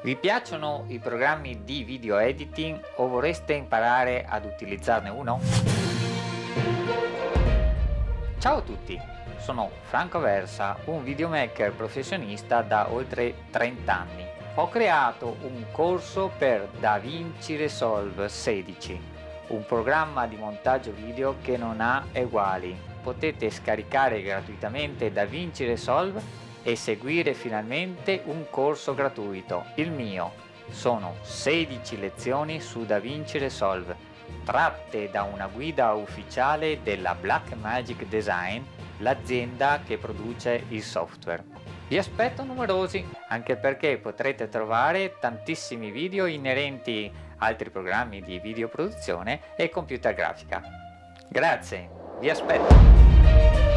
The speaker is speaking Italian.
Vi piacciono i programmi di video editing o vorreste imparare ad utilizzarne uno? Ciao a tutti, sono Franco Versa, un videomaker professionista da oltre 30 anni. Ho creato un corso per DaVinci Resolve 16, un programma di montaggio video che non ha eguali. Potete scaricare gratuitamente DaVinci Resolve e seguire finalmente un corso gratuito, il mio. Sono 16 lezioni su DaVinci Resolve, tratte da una guida ufficiale della Blackmagic Design, l'azienda che produce il software. Vi aspetto numerosi, anche perché potrete trovare tantissimi video inerenti a altri programmi di videoproduzione e computer grafica. Grazie, vi aspetto!